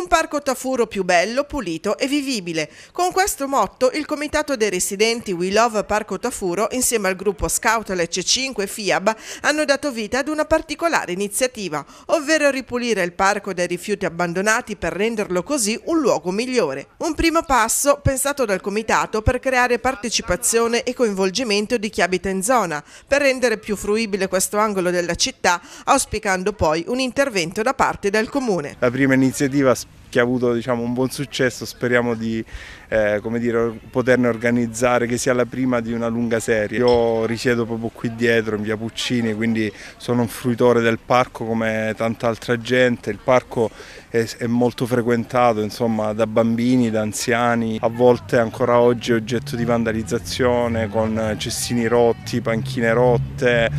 Un parco Tafuro più bello, pulito e vivibile. Con questo motto il comitato dei residenti We Love Parco Tafuro insieme al gruppo Scout Lecce 5 e FIAB hanno dato vita ad una particolare iniziativa, ovvero ripulire il parco dai rifiuti abbandonati per renderlo così un luogo migliore. Un primo passo pensato dal comitato per creare partecipazione e coinvolgimento di chi abita in zona, per rendere più fruibile questo angolo della città, auspicando poi un intervento da parte del comune. La prima iniziativa che ha avuto diciamo, un buon successo, speriamo di eh, dire, poterne organizzare, che sia la prima di una lunga serie. Io risiedo proprio qui dietro in via Puccini, quindi sono un fruitore del parco come tanta altra gente, il parco è, è molto frequentato insomma, da bambini, da anziani, a volte ancora oggi è oggetto di vandalizzazione con cestini rotti, panchine rotte,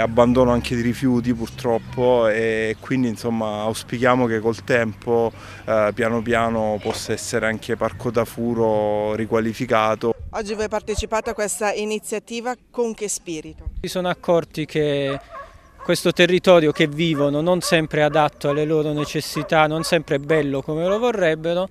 abbandono anche di rifiuti purtroppo e quindi insomma auspichiamo che col tempo eh, piano piano possa essere anche Parco da Furo riqualificato. Oggi voi partecipate a questa iniziativa con che spirito? Si sono accorti che questo territorio che vivono non sempre è adatto alle loro necessità, non sempre è bello come lo vorrebbero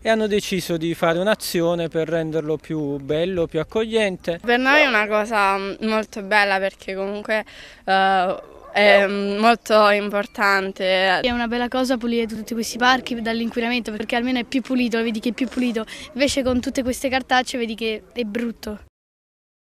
e hanno deciso di fare un'azione per renderlo più bello, più accogliente. Per noi è una cosa molto bella perché comunque uh, è molto importante. È una bella cosa pulire tutti questi parchi dall'inquinamento perché almeno è più pulito, vedi che è più pulito, invece con tutte queste cartacce vedi che è brutto.